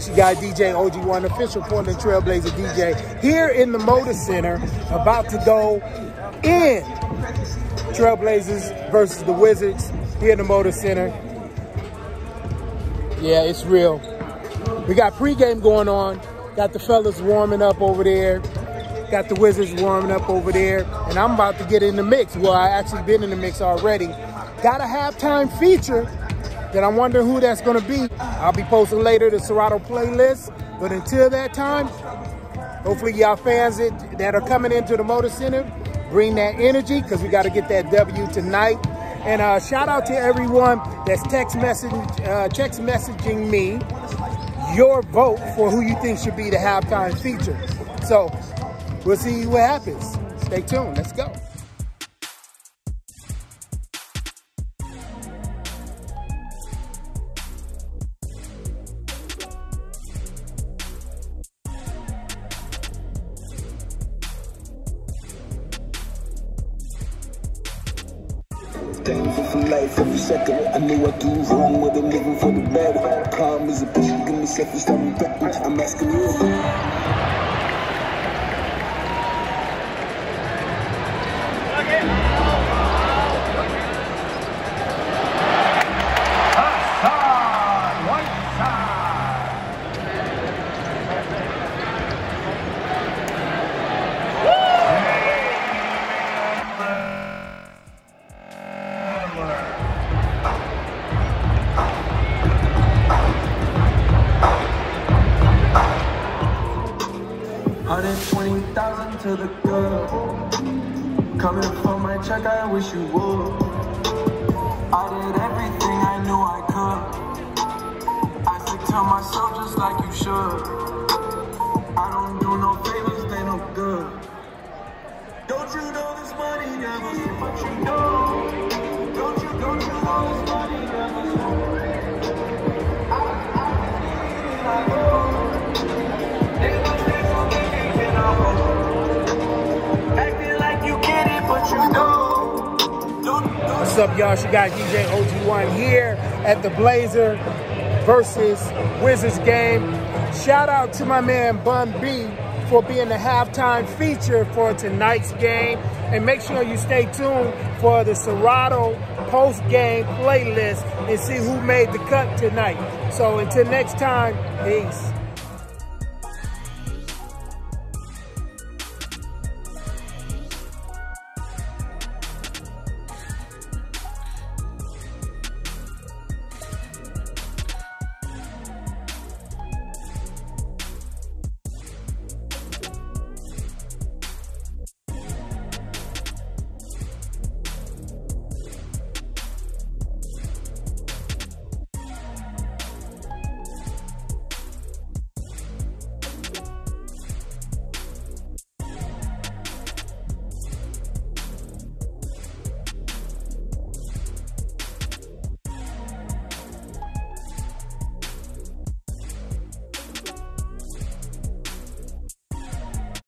She got DJ OG1, official Portland Trailblazer DJ, here in the Moda Center, about to go in Trailblazers versus the Wizards here in the Moda Center. Yeah, it's real. We got pregame going on. Got the fellas warming up over there. Got the Wizards warming up over there. And I'm about to get in the mix. Well, I actually been in the mix already. Got a halftime feature that I'm wondering who that's gonna be. I'll be posting later the Serato playlist. But until that time, hopefully y'all fans that, that are coming into the Moda Center, bring that energy because we got to get that W tonight. And uh, shout out to everyone that's text message, uh, text messaging me your vote for who you think should be the halftime feature. So we'll see what happens. Stay tuned. Let's go. Thankful for life every second. I knew I do wrong, but I'm living for the better. Calm as a bitch, give me seconds, stop me back. I'm asking you. Hundred twenty thousand to the good. Coming for my check, I wish you would. I did everything I knew I could. I stick to myself just like you should. I don't do no favors, they no good. Don't you know this money never what you know? Don't you, don't you know this money Up, y'all? She got DJ OG1 here at the Blazer versus Wizards game. Shout out to my man Bun B for being the halftime feature for tonight's game. And make sure you stay tuned for the Serato post-game playlist and see who made the cut tonight. So until next time, peace.